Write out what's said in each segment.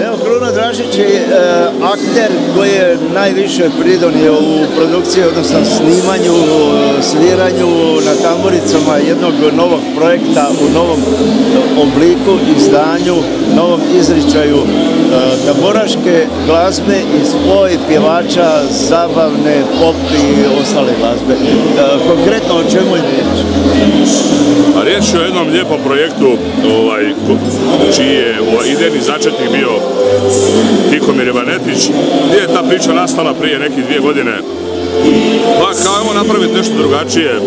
Evo, Kruno Dražić je e, akter koji je najviše pridonio u produkciji, odnosno snimanju, sviranju na tamburicama jednog novog projekta u novom obliku, izdanju, novom izričaju e, glazbe i spoj pjevača, zabavne, pop i ostale glazbe. E, konkretno o čemu je riječ? A riječ je o jednom lijepom projektu ovaj, čiji je ovaj, idejni začetnik bio Tihomir Ivanetić, gdje je ta priča nastala prije nekih dvije godine. Pa kao napraviti nešto drugačije,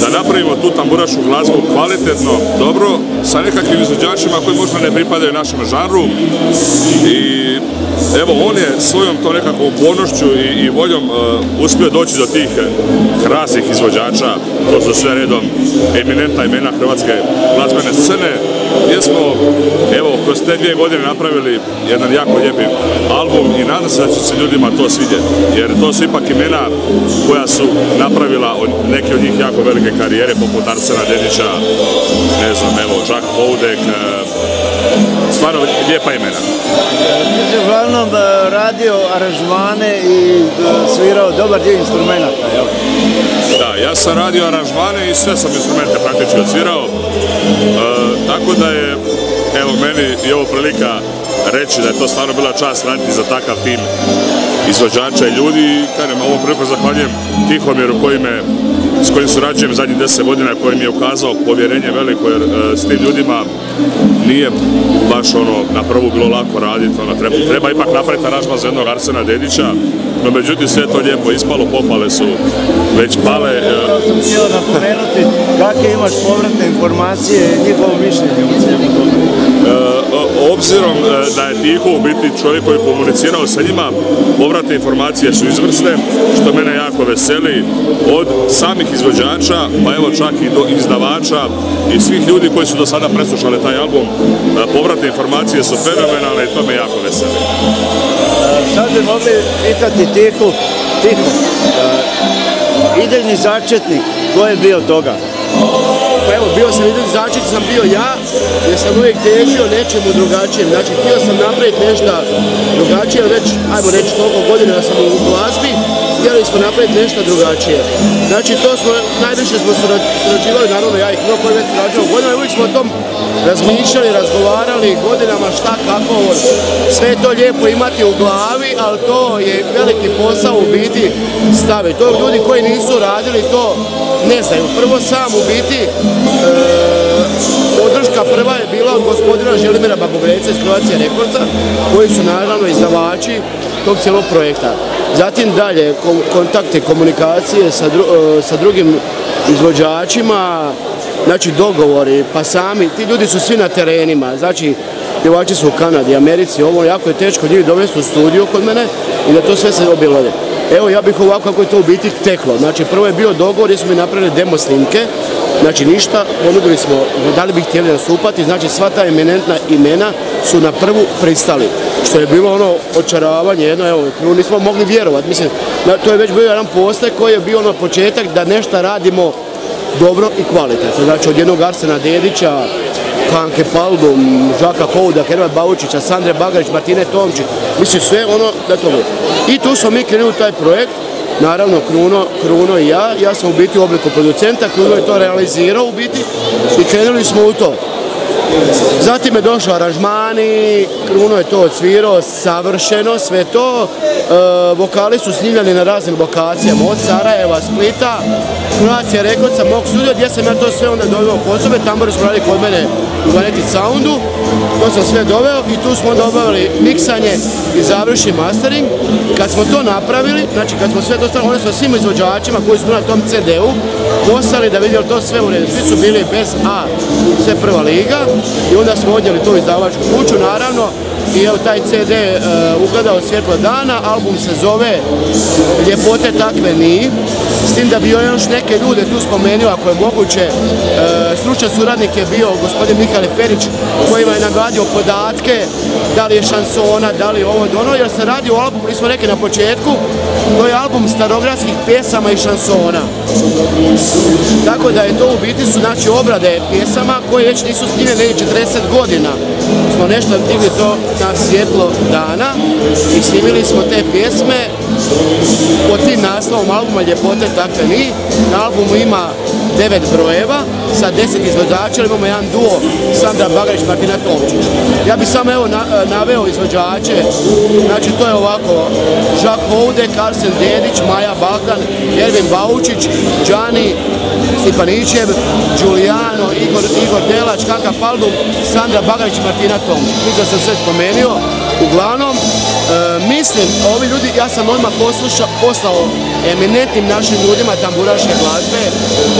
da napravimo tu tamburačku glazbu kvalitetno, dobro, sa nekakvim izvođačima koji možda ne pripadaju našem žanru. I evo on je svojom to nekakvom upornošću i, i voljom uh, uspio doći do tih krasnih izvođača, to su sve redom eminentna imena hrvatske glazbene scene, gdje smo evo kroz te dvije godine napravili jedan jako lijepi album i nadam se da će se ljudima to svidjeti, jer to su ipak imena koja su napravila neke od njih jako velike karijere poput Arsena Dedića, ne znam, evo, Jack Houdek, stvarno lijepa imena. Ti si uglavnom e, radio aranžmane i e, svirao dobar dio instrumenta, ja sam radio aranžmane i sve sam instrumente praktički odsvirao, e, tako da je, evo, meni je ovo prilika reći da je to stvarno bila čast raditi za takav tim izvođača i ljudi i kažem, ovom priliku zahvaljujem Tihomjeru koji me s kojim surađujem zadnjih deset godina koji mi je ukazao povjerenje veliko jer e, s tim ljudima nije baš ono na prvu bilo lako raditi, ono, treba, treba ipak napraviti aranžman za jednog Arsena Dedića, no međutim sve to lijepo ispalo, pohvale su već pale. Ja e, sam htio napomenuti kakve imaš povratne informacije, njihovo mišljenje u svemu obzirom e, da je Tiho u biti čovjek koji je komunicirao sa njima, povratne informacije su izvrsne, što mene jako veseli, od samih izvođača, pa evo čak i do izdavača i svih ljudi koji su do sada preslušali taj album, e, povratne informacije su fenomenalne i to me jako veseli. E, sad bi mogli pitati Tihu, Tihu, idejni začetnik, ko je bio toga? Pa evo, bio sam jedan začet, sam bio ja, jer sam uvijek težio nečemu drugačijem. Znači, htio sam napraviti nešto drugačije, već, ajmo reći, toliko godina sam u glazbi, htjeli smo napraviti nešto drugačije. Znači, to smo, najviše smo surađivali, naravno, ja i Kno koji već surađujem godinama, uvijek smo o tom razmišljali, razgovarali godinama šta, kako, sve to lijepo imati u glavi, ali to je veliki posao u biti stave. To ljudi koji nisu radili to ne znaju. Prvo sam u biti e, podrška prva je bila od gospodina Želimira Babogreca iz Kroacije Rekordca, koji su naravno izdavači tog cijelog projekta. Zatim dalje kontakte, komunikacije sa, e, sa drugim izvođačima, znači dogovori, pa sami, ti ljudi su svi na terenima, znači pjevači su u Kanadi, Americi, ovo jako je teško njih dovesti u studiju kod mene i da to sve se obilode. Evo ja bih ovako kako je to u biti teklo. Znači prvo je bio dogovor gdje smo mi napravili demo snimke, znači ništa, ponudili smo da li bi htjeli nasupati, znači sva ta eminentna imena su na prvu pristali. Što je bilo ono očaravanje, jedno, evo, nismo mogli vjerovati, mislim, to je već bio jedan postek koji je bio ono početak da nešto radimo dobro i kvalitetno. Znači od jednog Arsena Dedića, Kanke Paldum, Žaka Kouda, Hervat Bavučića, Sandre Bagarić, Martine Tomčić, mislim sve ono da to bude. I tu smo mi krenuli taj projekt, naravno Kruno, i ja, ja sam u biti u obliku producenta, Kruno je to realizirao u biti i krenuli smo u to. Zatim je došao aranžmani, Kruno je to odsvirao, savršeno, sve to. E, vokali su snimljeni na raznim lokacijama, od Sarajeva, Splita, Kroacija Rekorca, mog studio, gdje sam ja to sve onda doveo kod sebe, smo radili kod mene u Vaneti Soundu, to sam sve doveo i tu smo onda obavili miksanje i završi mastering. Kad smo to napravili, znači kad smo sve dostali, onda smo svim izvođačima koji su na tom CD-u poslali da vidjeli to sve u redu. Svi su bili bez A, sve prva liga i onda smo odjeli tu izdavačku kuću, naravno, i evo taj CD uh, ugledao svjetlo dana, album se zove Ljepote takve ni, s tim da bi još neke ljude tu spomenuo ako je moguće, uh, stručan suradnik je bio gospodin Mihajl Ferić kojima je nagadio podatke, da li je šansona, da li ovo ono, jer se radi o albumu, nismo rekli na početku, to je album starogradskih pjesama i šansona. Tako da je to u biti su znači obrade pjesama koje već nisu snimljene 40 godina smo nešto digli to na svjetlo dana i snimili smo te pjesme pod tim naslovom albuma Ljepote takve mi. Na albumu ima devet brojeva sa deset izvođača, imamo jedan duo Sandra Bagarić, Martina Tomčić. Ja bih samo evo naveo izvođače, znači to je ovako Žak Houdek, Arsen Dedić, Maja Bagdan, Ervin Baučić, Đani Stipanićev, Giuliano, Igor, Igor Delač, Kaka Paldum, Sandra Bagarić, Martina Tomčić. Mislim da sam sve spomenuo. Uglavnom, mislim, ovi ljudi, ja sam odmah poslao eminentnim našim ljudima tamburaške glazbe,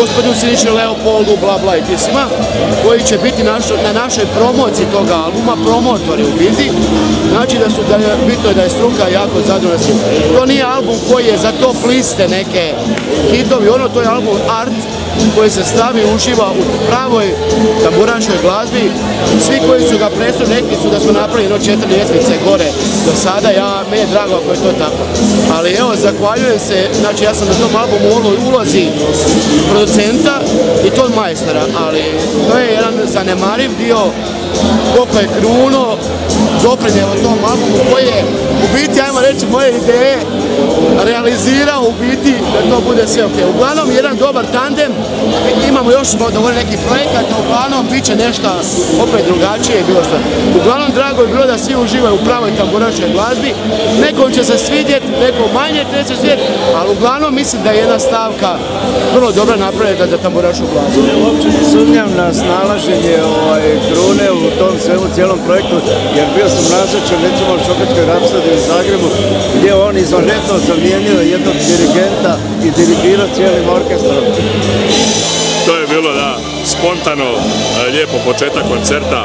gospodinu Siniću Leopoldu, bla bla i tisima, koji će biti na našoj promociji toga albuma, promotori u biti. Znači da su, da je, bitno je da je struka jako zadovoljna To nije album koji je za to pliste neke hitovi, ono to je album art koji se stavi uživa u pravoj tamburaškoj glazbi. Svi koji su ga predstavili rekli su da smo napravili jedno četiri ljestvice gore do sada, ja, meni je drago ako je to tako. Ali evo, zahvaljujem se, znači ja sam na tom albumu ulozi producenta i to majstora, ali to je jedan zanemariv dio koliko je Kruno doprinjelo tom albumu koji je u biti, ajmo reći, moje ideje realizirao u biti da to bude sve ok. Uglavnom, jedan dobar tandem, imamo još dovoljno nekih projekata, uglavnom bit će nešto opet drugačije bilo što. Uglavnom, drago je bilo da svi uživaju u pravoj tamburačkoj glazbi. Nekom će se svidjeti, nekom manje će se svidjeti, ali uglavnom mislim da je jedna stavka vrlo dobro napravljena za tamburačku glazbu. Uopće ne sumnjam na snalaženje ovaj, Krune u tom svemu cijelom projektu, jer bio sam nazočan recimo u Šokačkoj rapsodi u Zagrebu, gdje on izvanredno zamijenio jednog dirigenta i dirigirao cijelim orkestrom. To je bilo da spontano e, lijepo početak koncerta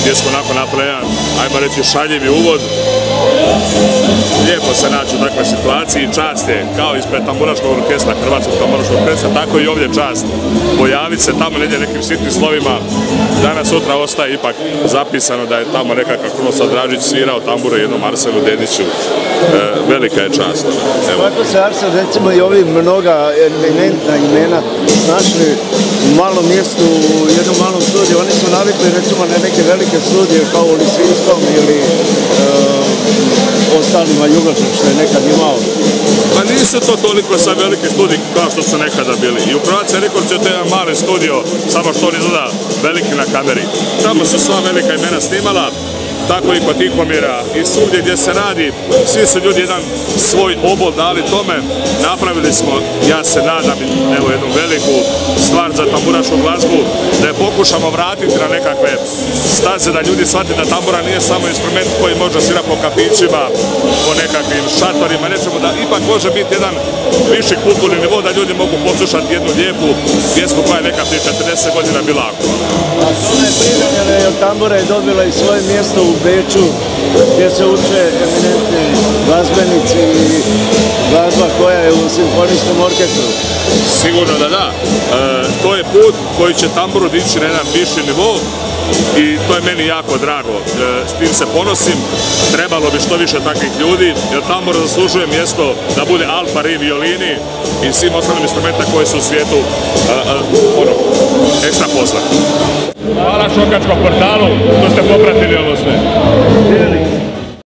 gdje smo nakon napravili ajmo reći šaljivi uvod lijepo se naći u takvoj situaciji. Čast je, kao ispred tamburaškog orkestra, Hrvatskog tamburaškog orkestra, tako i ovdje čast. Pojaviti se tamo negdje nekim sitnim slovima. Danas sutra ostaje ipak zapisano da je tamo nekakav Krunoslav Sadrađić svirao tambure jednom Arsenu Dediću. E, velika je čast. Evo. Se Arsen, recimo i ovi mnoga eminentna imena našli malom mjestu, u jednom malom studiju. Oni su navikli recimo na neke velike studije kao u Lisinskom ili ostalima Jugoslav što je nekad imao. Pa nisu to toliko sa velike studije kao što su nekada bili. I u Croatia Records je to jedan mali studio, samo što on izgleda veliki na kameri. Tamo su sva velika imena snimala, tako i kod Tihomira i svugdje gdje se radi, svi su ljudi jedan svoj obol dali tome, napravili smo, ja se nadam, evo jednu veliku stvar za tamburašku glazbu, da je pokušamo vratiti na nekakve staze, da ljudi shvati da tambura nije samo instrument koji može svira po kafićima, po nekakvim šatorima, nečemu da ipak može biti jedan viši kulturni nivo da ljudi mogu poslušati jednu lijepu pjesmu koja je neka 40 godina bila aktualna. A tome je jer tambura je dobila i svoje mjesto u Beču gdje se uče eminentni glazbenici i glazba koja je u simfonijskom orkestru. Sigurno da da. E, to je put koji će tamburu dići na jedan viši nivo i to je meni jako drago. E, s tim se ponosim, trebalo bi što više takvih ljudi, jer tambor zaslužuje mjesto da bude alfa, ri, violini i svim ostalim instrumenta koji su u svijetu e, ono, ekstra posla. Hvala Šokačkom portalu što ste popratili ovo sve.